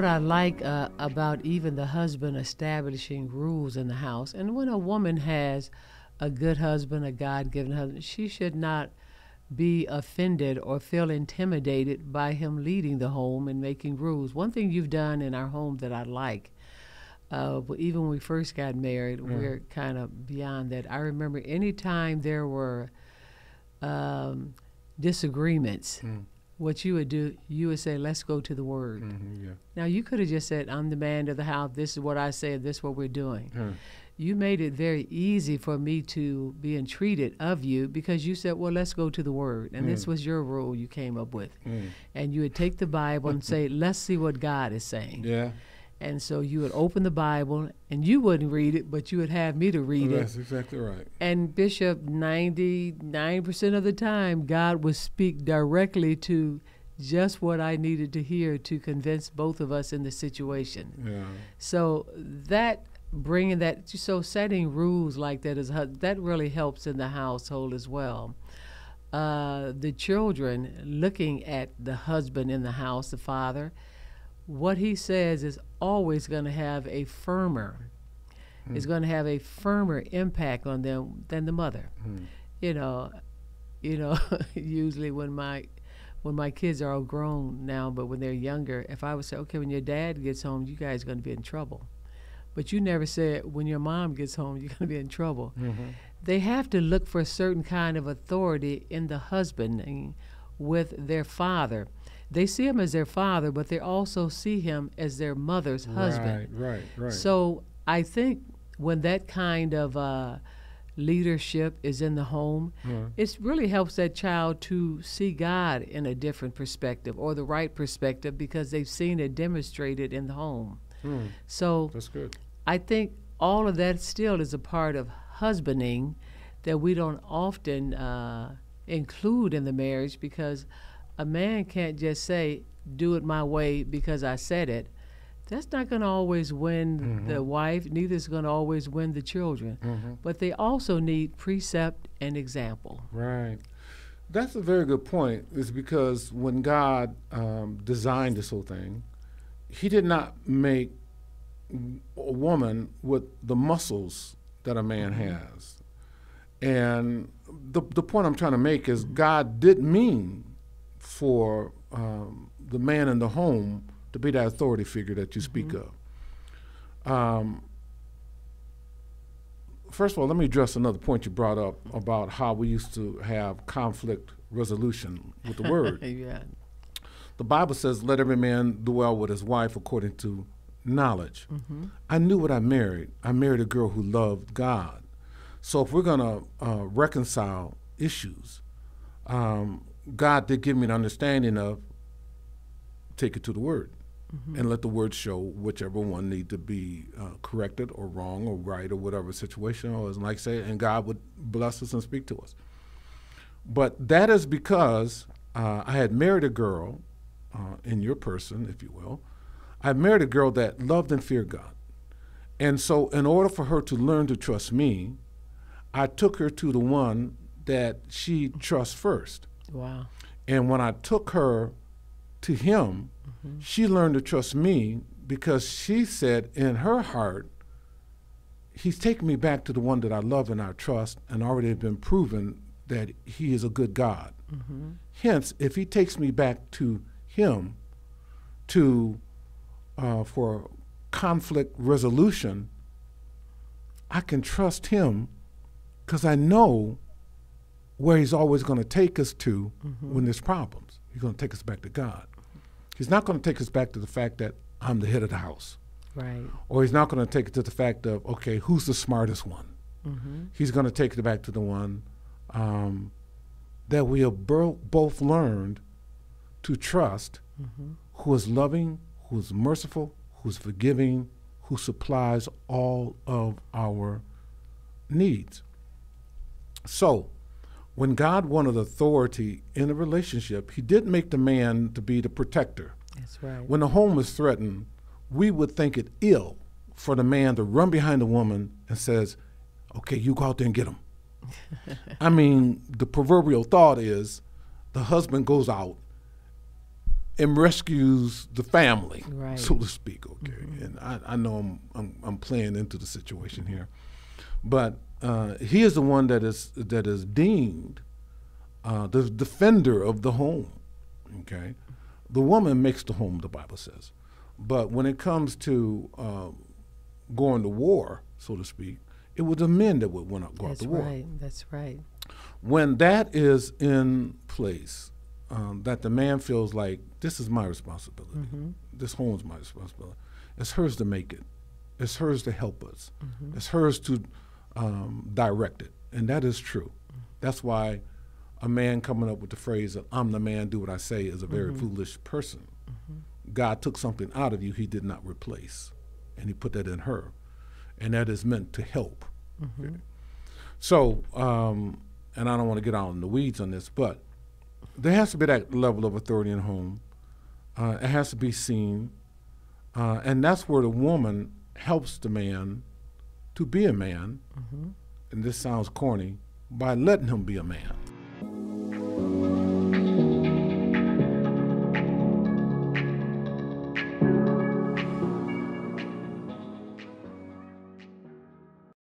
what I like uh, about even the husband establishing rules in the house, and when a woman has a good husband, a God given husband, she should not be offended or feel intimidated by him leading the home and making rules. One thing you've done in our home that I like, uh, even when we first got married, Mm. we're kind of beyond that. I remember any time there were um, disagreements, Mm. What you would do, you would say, let's go to the word. Mhm, yeah. Now, you could have just said, I'm the man of the house. This is what I said. This is what we're doing. Hmm. You made it very easy for me to be entreated of you because you said, well, let's go to the word. And this Mm. was your rule you came up with. Mm. And you would take the Bible and say, let's see what God is saying. Yeah. And so you would open the Bible and you wouldn't read it, but you would have me to read it. That's exactly right. And Bishop, 99% of the time, God would speak directly to just what I needed to hear to convince both of us in the situation. Yeah. So that bringing that, so setting rules like that is that really helps in the household as well. Uh, the children looking at the husband in the house, the father, what he says is always going to have a firmer, is going to have a firmer impact on them than the mother. Mm. You know, you know, usually when my when my kids are all grown now, but when they're younger, if I would say, okay, when your dad gets home, you guys are going to be in trouble. But you never said when your mom gets home, you're going to be in trouble. Mhm. They have to look for a certain kind of authority in the husband with their father. They see him as their father, but they also see him as their mother's husband. Right, right, right. So I think when that kind of uh, leadership is in the home, Yeah. it really helps that child to see God in a different perspective or the right perspective because they've seen it demonstrated in the home. Hmm. So That's good. I think all of that still is a part of husbanding that we don't often uh, include in the marriage because a man can't just say, do it my way because I said it. That's not going to always win the wife, neither is going to always win the children. Mhm. But they also need precept and example. Right. That's a very good point. Is because when God um, designed this whole thing, He did not make a woman with the muscles that a man has. And the the point I'm trying to make is God did mean for um, the man in the home to be that authority figure that you speak of. Um, first of all, let me address another point you brought up about how we used to have conflict resolution with the word. yeah. the Bible says, "Let every man dwell with his wife according to knowledge." I knew what I married. I married a girl who loved God. So if we're gonna uh, reconcile issues, um, God did give me an understanding of take it to the Word. And let the word show whichever one need to be uh, corrected or wrong or right or whatever situation or like I say, and God would bless us and speak to us. But that is because uh, I had married a girl uh, in your person, if you will. I married a girl that loved and feared God. And so, in order for her to learn to trust me, I took her to the one that she trusts first. Wow. And when I took her to him, she learned to trust me because she said in her heart, He's taking me back to the one that I love and I trust, and already have been proven that He is a good God. Hence, if He takes me back to Him to uh, for conflict resolution, I can trust Him because I know where He's always going to take us to when there's problems. He's going to take us back to God. He's not going to take us back to the fact that I'm the head of the house, Right. or He's not going to take it to the fact of okay, who's the smartest one. Mm-hmm. He's going to take it back to the one um, that we have both learned to trust, who is loving, who is merciful, who's forgiving, who supplies all of our needs. So, when God wanted authority in a relationship, He didn't make the man to be the protector. That's right. When the home is threatened, we would think it ill for the man to run behind the woman and says, "Okay, you go out there and get him." I mean, the proverbial thought is, the husband goes out and rescues the family, Right. so to speak. Okay, mm-hmm. and I, I know I'm, I'm I'm playing into the situation here, but uh, he is the one that is that is deemed uh, the defender of the home. Okay, the woman makes the home. The Bible says, but when it comes to uh, going to war, so to speak, it was the men that would want to go That's out to war right. That's right. when that is in place, um, that the man feels like this is my responsibility, this home is my responsibility. It's hers to make it. It's hers to help us. It's hers to um, direct it, and that is true. That's why a man coming up with the phrase "I'm the man, do what I say" is a very foolish person. God took something out of you He did not replace, and He put that in her, and that is meant to help. Okay. So, um, and I don't want to get out in the weeds on this, but there has to be that level of authority in home. Uh, it has to be seen, uh, and that's where the woman helps the man to be a man. Mm-hmm. And this sounds corny by letting him be a man.